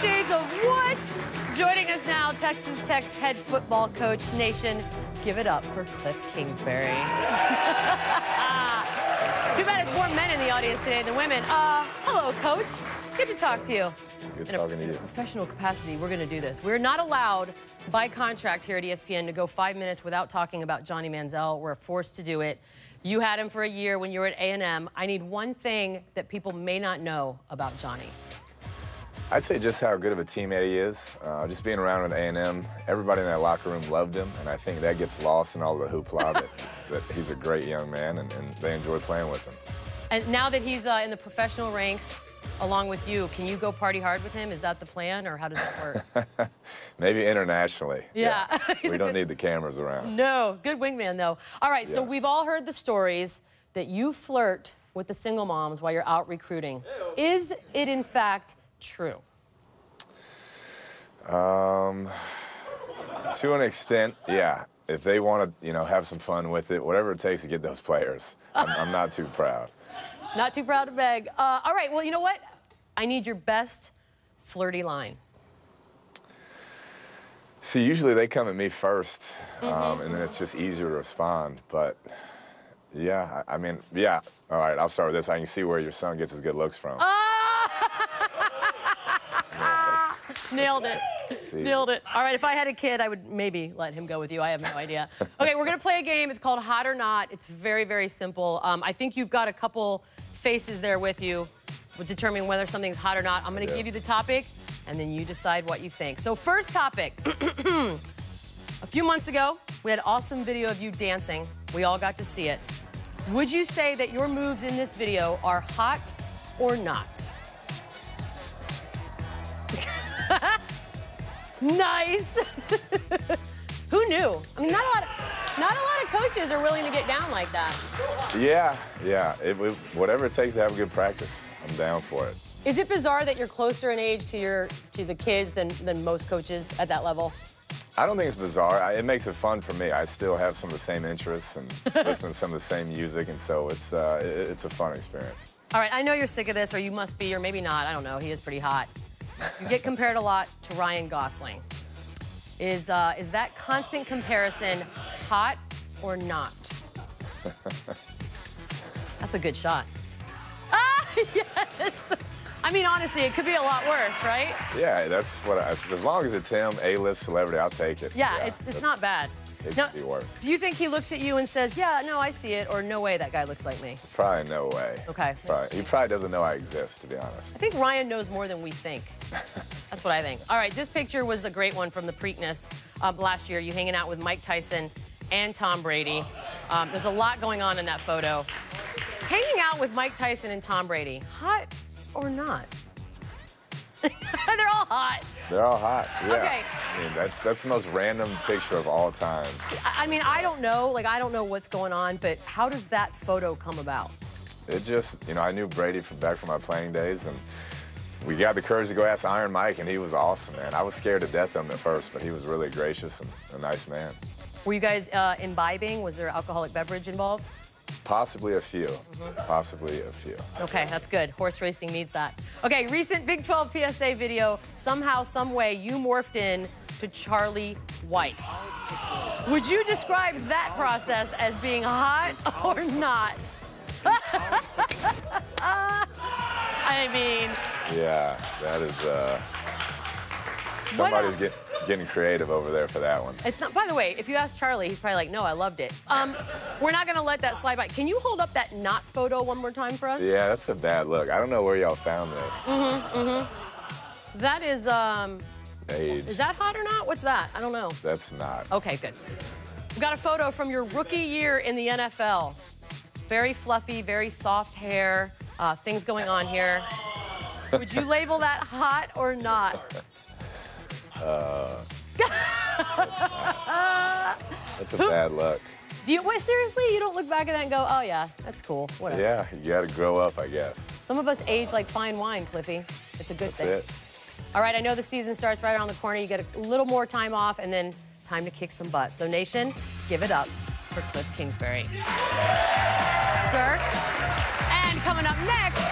shades of what? Joining us now, Texas Tech's head football coach, Nation. Give it up for Kliff Kingsbury. Too bad it's more men in the audience today than women. Uh, hello, coach. Good to talk to you. Good in a talking to you. professional capacity, we're going to do this. We're not allowed by contract here at ESPN to go five minutes without talking about Johnny Manziel. We're forced to do it. You had him for a year when you were at A&M. I need one thing that people may not know about Johnny. I'd say just how good of a teammate he is. Uh, just being around at A&M, everybody in that locker room loved him, and I think that gets lost in all the hoopla that, that he's a great young man, and, and they enjoy playing with him. And now that he's uh, in the professional ranks, along with you, can you go party hard with him? Is that the plan, or how does that work? Maybe internationally. Yeah. He's we don't need the cameras around. no, good wingman though. All right, so we've all heard the stories that you flirt with the single moms while you're out recruiting. Is it in fact true? Um, to an extent, yeah. If they want to, you know, have some fun with it, whatever it takes to get those players, I'm, I'm not too proud. Not too proud to beg. Uh, all right, well, you know what? I need your best flirty line. See, usually they come at me 1st Mm-hmm. um, and then it's just easier to respond. But yeah, I, I mean, yeah. All right, I'll start with this. I can see where your son gets his good looks from. Nailed it. Nailed it. All right, if I had a kid, I would maybe let him go with you. I have no idea. Okay, we're gonna play a game. It's called Hot or Not. It's very, very simple. Um, I think you've got a couple faces there with you with determining whether something's hot or not. I'm gonna Yeah. give you the topic, and then you decide what you think. So first topic. a few months ago, we had awesome video of you dancing. We all got to see it. Would you say that your moves in this video are hot or not? Nice. Who knew? I mean, not a lot. Of, not a lot of coaches are willing to get down like that. Yeah, yeah. It, it- whatever it takes to have a good practice, I'm down for it. Is it bizarre that you're closer in age to your to the kids than than most coaches at that level? I don't think it's bizarre. I, it makes it fun for me. I still have some of the same interests and listen to some of the same music, and so it's uh, it, it's a fun experience. All right, I know you're sick of this, or you must be, or maybe not. I don't know. He is pretty hot. You get compared a lot to Ryan Gosling. Is uh, is that constant comparison hot or not? That's a good shot. Ah, yes. I mean, honestly, it could be a lot worse, right? Yeah, that's what. I, as long as it's him, A-list celebrity, I'll take it. Yeah, it's, it's not bad. It Now, could be worse. Do you think he looks at you and says, "Yeah, no, I see it," or "No way, that guy looks like me"? Probably no way. Okay. Probably, he probably doesn't know I exist, to be honest. I think Ryan knows more than we think. That's what I think. All right, this picture was the great one from the Preakness um, last year. You hanging out with Mike Tyson and Tom Brady. Um, there's a lot going on in that photo. Hanging out with Mike Tyson and Tom Brady, hot or not? They're all hot. They're all hot. Yeah. Okay. I mean, that's that's the most random picture of all time. I mean, I don't know. Like, I don't know what's going on, but how does that photo come about? It just, you know, I knew Brady from back from my playing days, and we got the courage to go ask Iron Mike, and he was awesome, man. I was scared to death of him at first, but he was really gracious and a nice man. Were you guys uh, imbibing? Was there alcoholic beverage involved? Possibly a few. Mm-hmm. Possibly a few. Okay, that's good. Horse racing needs that. Okay, recent Big 12 PSA video. Somehow, some way, you morphed in to Charlie Weis. Would you describe that process as being hot or not? I mean, Yeah, that is. Uh, somebody's get, getting creative over there for that one. it's not. By the way, if you ask Charlie, he's probably like, "No, I loved it." Um, we're not gonna let that slide by. Can you hold up that not photo one more time for us? Yeah, that's a bad look. I don't know where y'all found this. Mm. That is. Um, Age. is that hot or not? What's that? I don't know. That's not. Okay, good. We've got a photo from your rookie year in the NFL. Very fluffy, very soft hair. Uh, things going on here. Would you label that hot or not? Uh, that's a bad luck. Do you, wait, seriously, you don't look back at that and go, oh yeah, that's cool, whatever. Yeah, you got to grow up, I guess. Some of us age like fine wine, Cliffy. It's a good That's thing. it. All right, I know the season starts right around the corner. You get a little more time off and then time to kick some butt. So, Nation, give it up for Kliff Kingsbury. Sir. And coming up next,